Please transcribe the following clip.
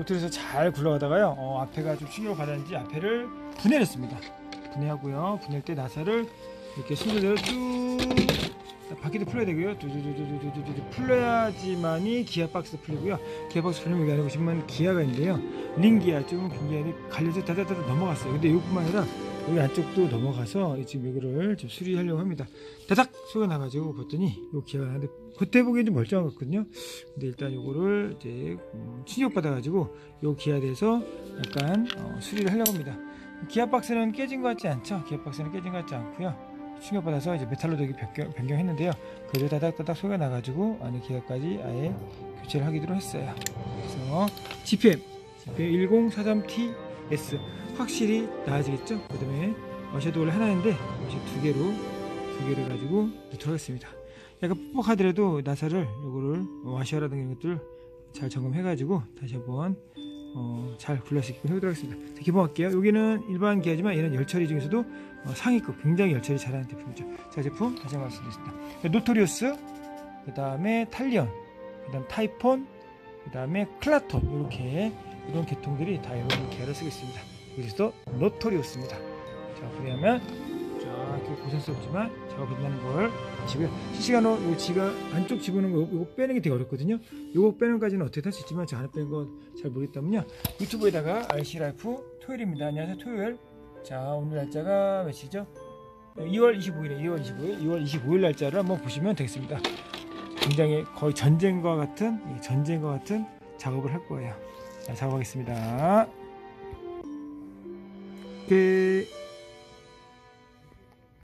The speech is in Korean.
노트에서 잘 굴러가다가요 어, 앞에가 좀 충격을 받았는지 앞에를 분해했습니다. 분해하고요. 분해할 때 나사를 이렇게 순서대로 쭉 바퀴도 풀어야 되고요. 두두두두두두두 풀어야지만이 기아 박스 풀리고요. 기아 박스 풀리면 여기 안에 보시면 기아가 있는데요. 링기아 좀 기아이 갈려서 다다다다 넘어갔어요. 근데 이것뿐만 아니라 여기 안쪽도 넘어가서 지금 여기를 좀 수리하려고 합니다. 다닥 소리가 나가지고 봤더니 요 기아가 나는데 겉에 보기엔 좀 멀쩡한 것 같거든요. 근데 일단 요거를 이제 음, 충격 받아가지고 요 기아에 대해서 약간 어, 수리를 하려고 합니다. 기아 박스는 깨진 것 같지 않죠? 기아 박스는 깨진 것 같지 않고요. 충격받아서 이제 메탈로 되게 변경, 변경했는데요. 그래도 다닥다닥 소리가 나가지고 안에 기아까지 아예 교체를 하기로 했어요. 그래서 GPM GPM 1043TS 확실히 나아지겠죠? 그 다음에 와셔도 원래 하나인데 두 개로 두 개를 가지고 넣도록 하겠습니다. 약간 뻑뻑하더라도 나사를 요거를 와셔라든가 이런 것들 잘 점검해 가지고 다시 한번 어, 잘 있게끔 해보도록 하겠습니다. 자, 기본 할게요. 여기는 일반 기어지만 얘는 열처리 중에서도 어, 상위급 굉장히 열처리 잘하는 제품이죠. 자 제품 다시 한번 말씀드리겠습니다. 노토리우스 그 다음에 탈리온 그 다음 타이폰 그 다음에 크라톤. 이렇게 이런 계통들이 다 여러분 기어를 쓰고 있습니다. 여기서도 노토리우스입니다. 자 그러면 자 이렇게 고생스럽지만 제가 빛나는 걸 지고요 실시간으로 요 지가 안쪽 집어넣는 거 이거 빼는 게 되게 어렵거든요. 요거 빼는 까지는 어떻게 할 수 있지만 저 안에 빼는 건 잘 모르겠다면요. 유튜브에다가 RC 라이프 토요일입니다. 안녕하세요. 토요일. 자 오늘 날짜가 며칠이죠 2월 25일에 2월 25일. 2월 25일 날짜를 한번 보시면 되겠습니다. 굉장히 거의 전쟁과 같은 이 전쟁과 같은 작업을 할 거예요 자 작업하겠습니다. 오케이